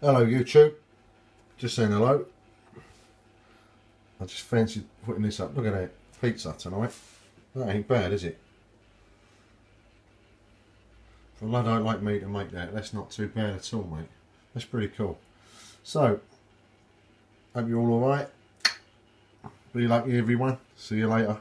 Hello YouTube. Just saying hello. I just fancied putting this up. Look at that pizza tonight. That ain't bad, is it? For a lad don't like me to make that, that's not too bad at all, mate. That's pretty cool. So, hope you're all alright. Be lucky everyone. See you later.